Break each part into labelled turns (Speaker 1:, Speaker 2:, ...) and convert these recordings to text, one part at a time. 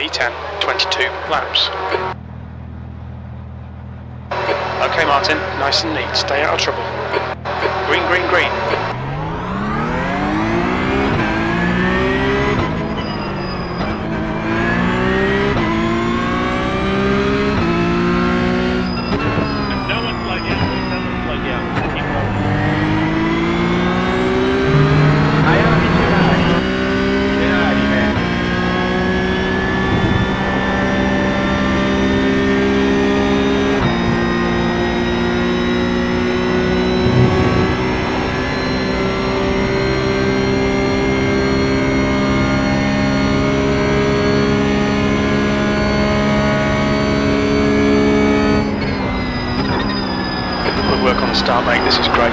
Speaker 1: P10, 22 laps. Okay, Martin, nice and neat. Stay out of trouble. Green, green, green. Start, mate. This is great.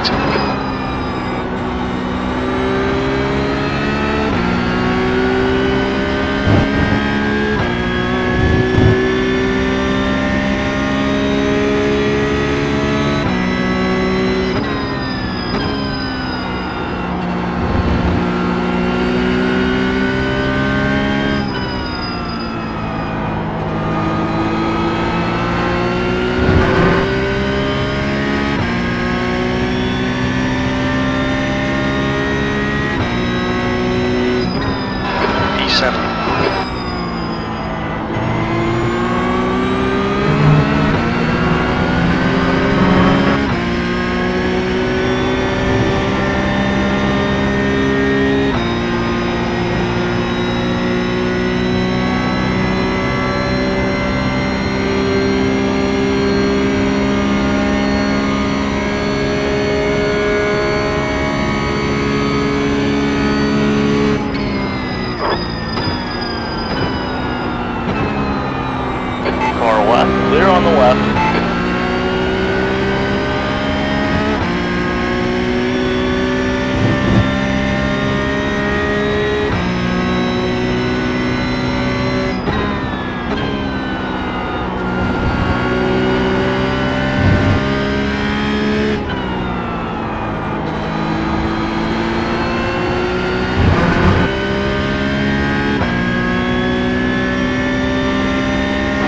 Speaker 1: E7.
Speaker 2: Car left. Clear on the left.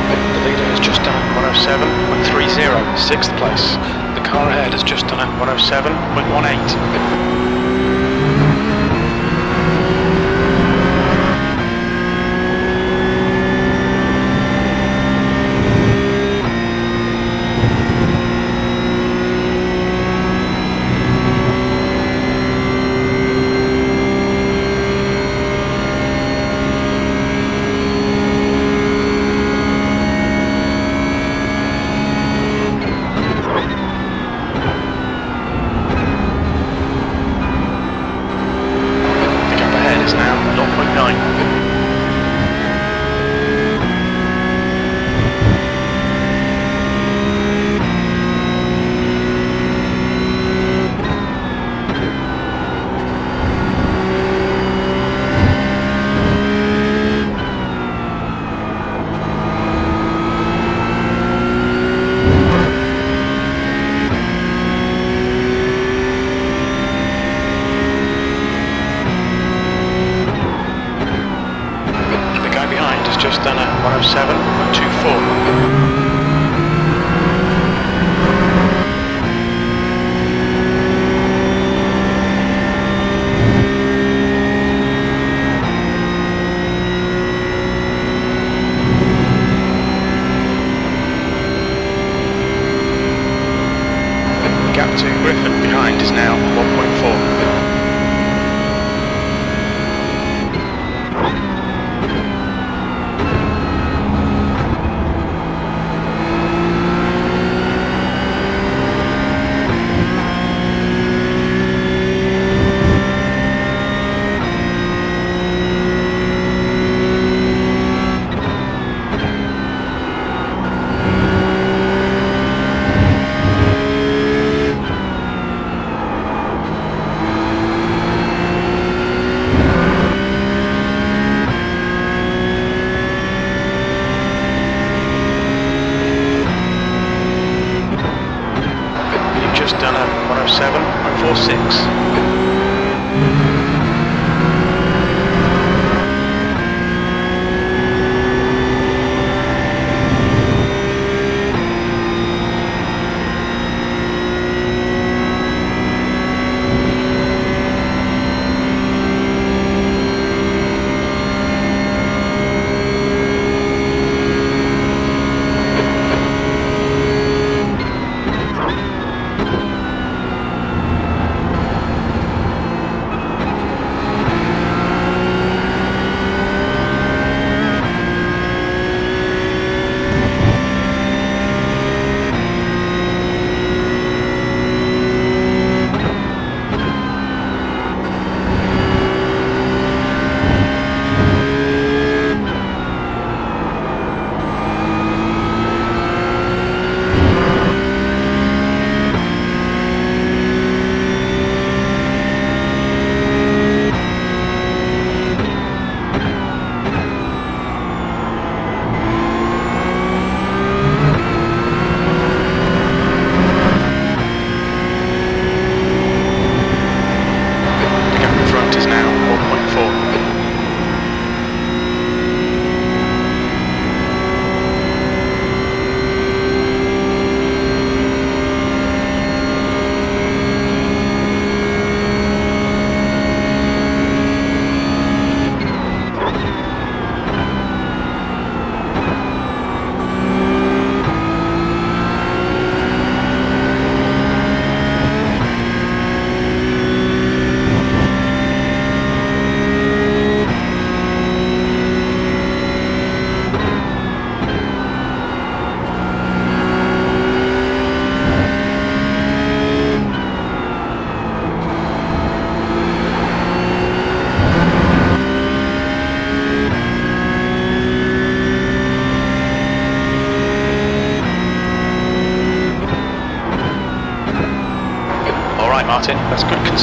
Speaker 1: The leader has just done a 107.30, sixth place. The car ahead has just done a 107.18. now 0.9. The guy behind has just done a 107.24. The gap to Griffin behind is now 1.4. You've just done a 107.46.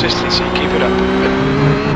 Speaker 1: consistency. Keep it up.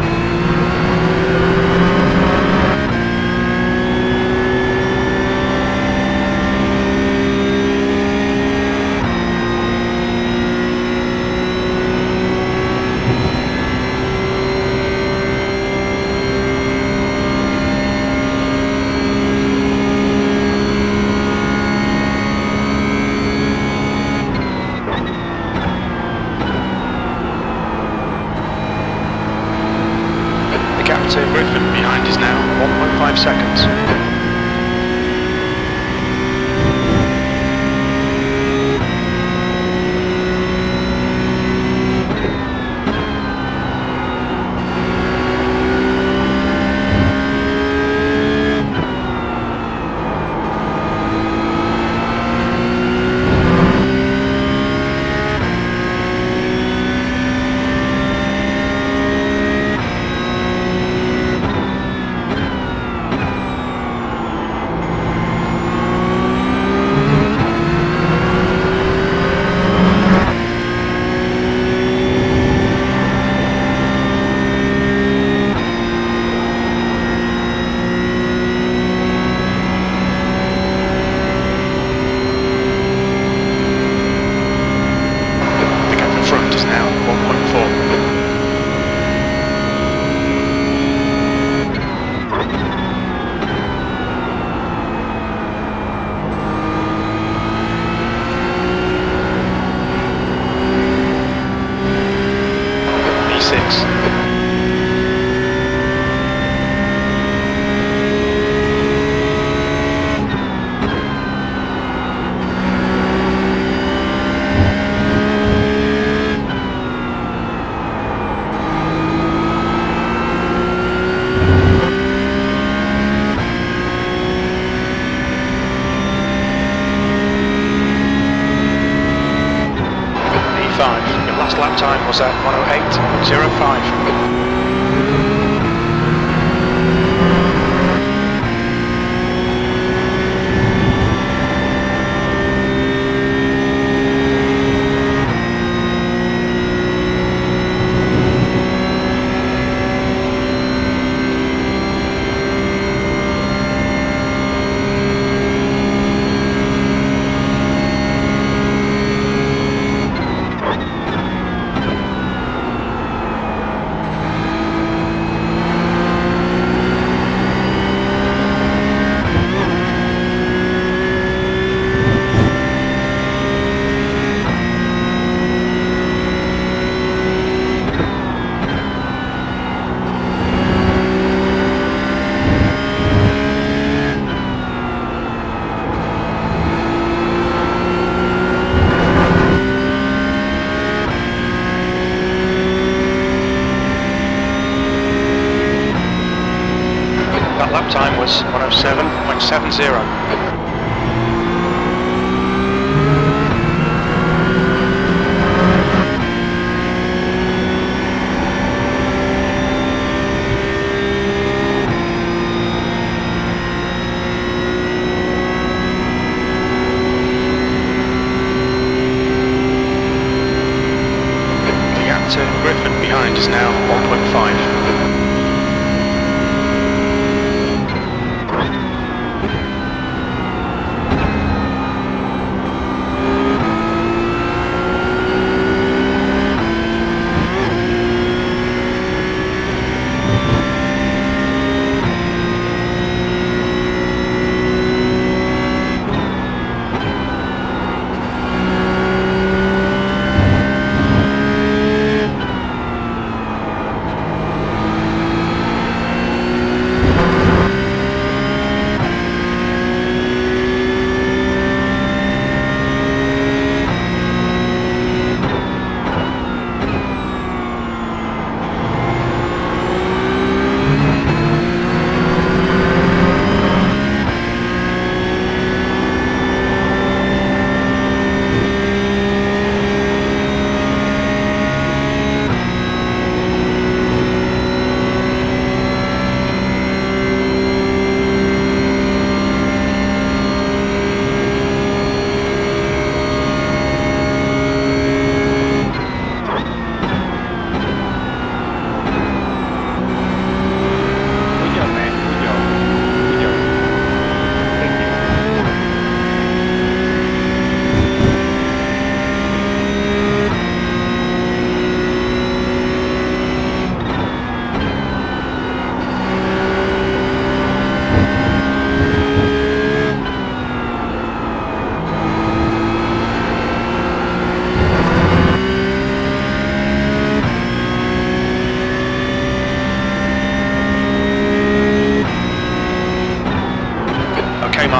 Speaker 1: Lap 107.70.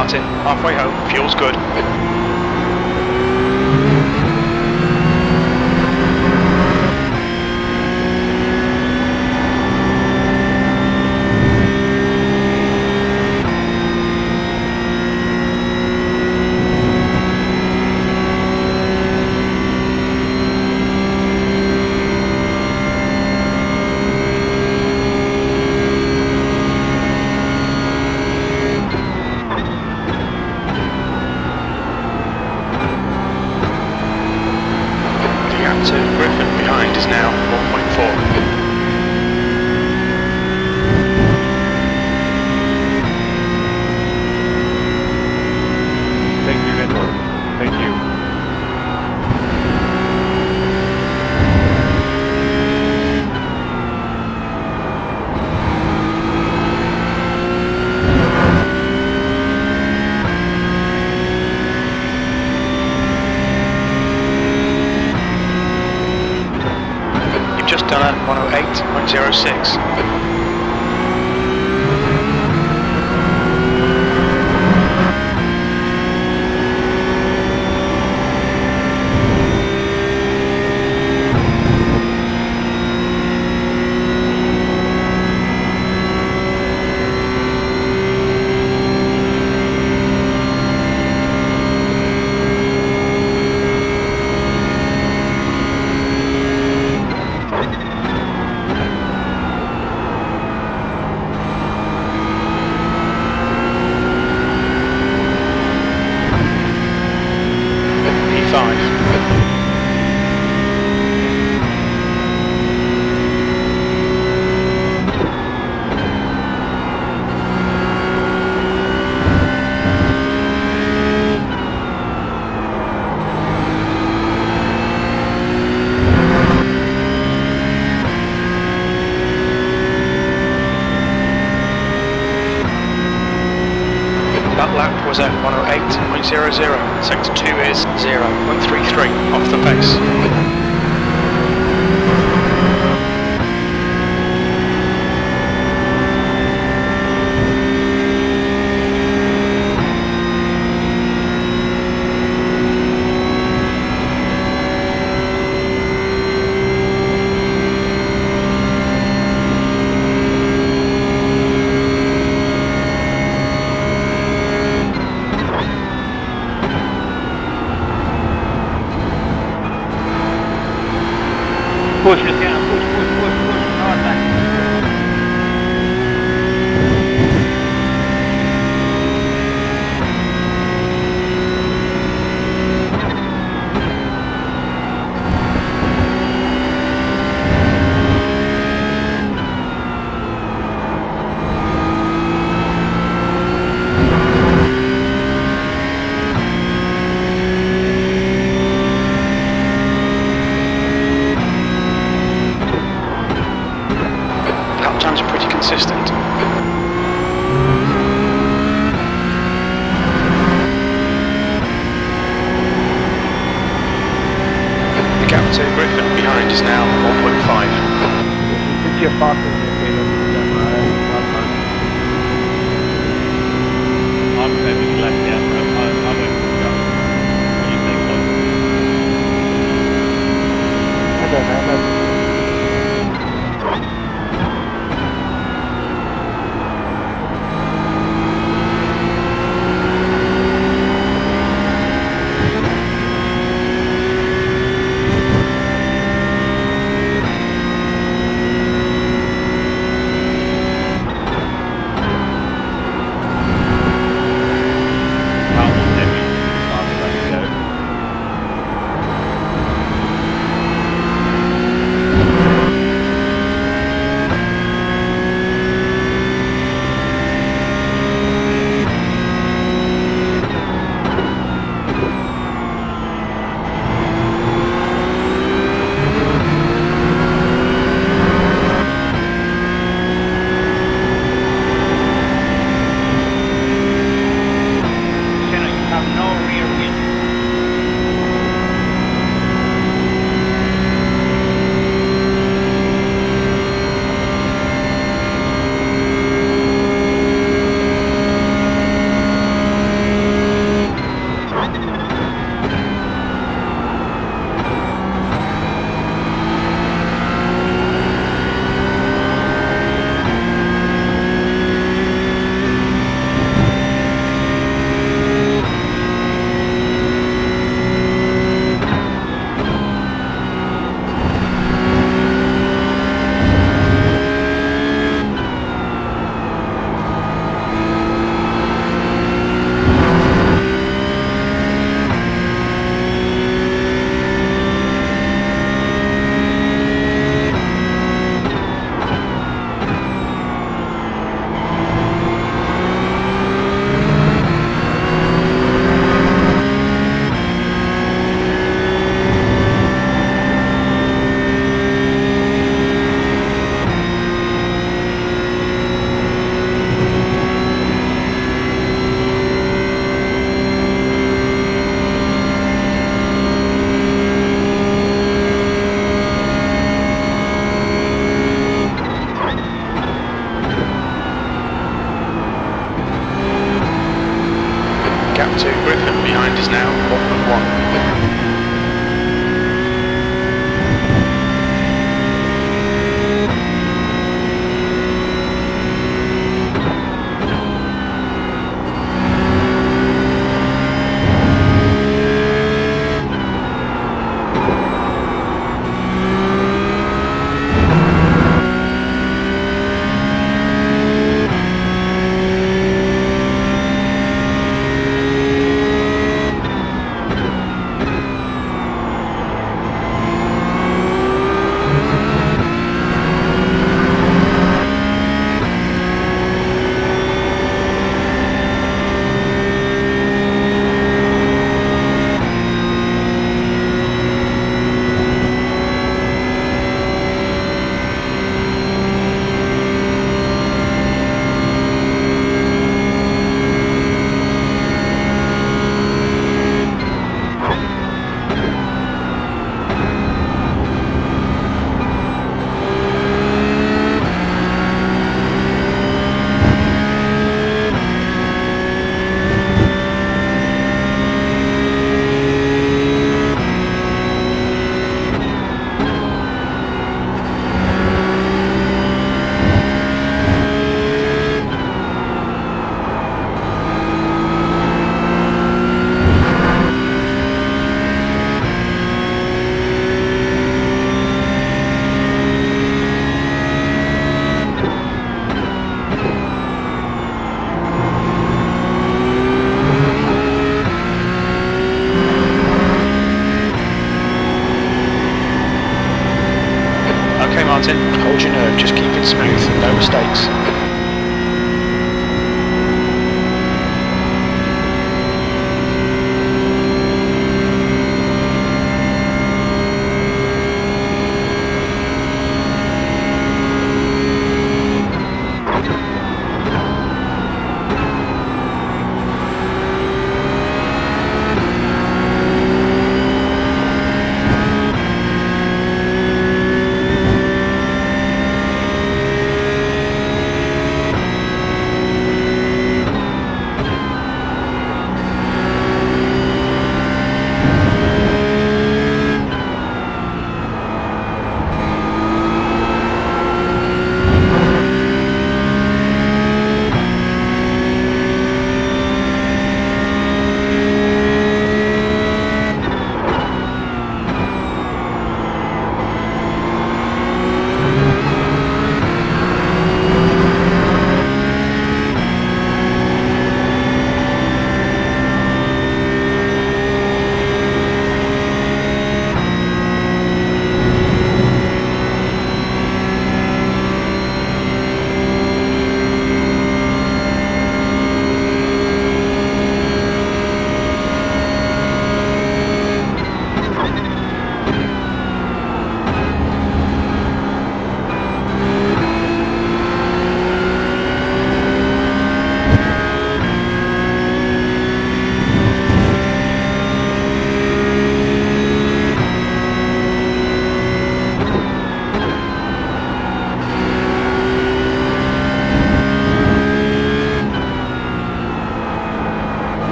Speaker 1: Martin. Halfway home. Fuel's good. The gap to Griffin behind is now 1.4.
Speaker 3: Thank you, network. Thank you.
Speaker 1: You've just done a 108.06.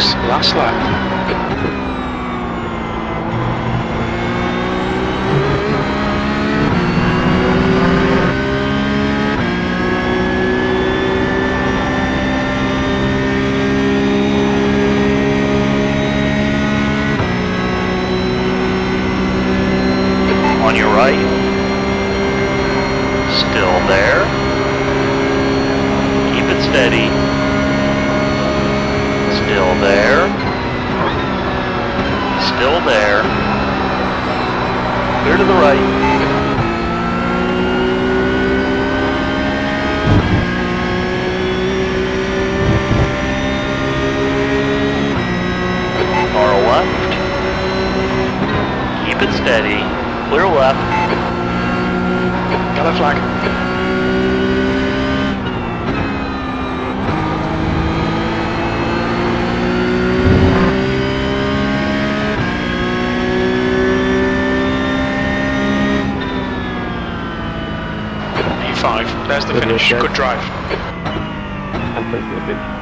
Speaker 3: last
Speaker 4: lap.
Speaker 1: there. Clear to the right.
Speaker 5: Good
Speaker 4: drive.
Speaker 5: I'm a bit.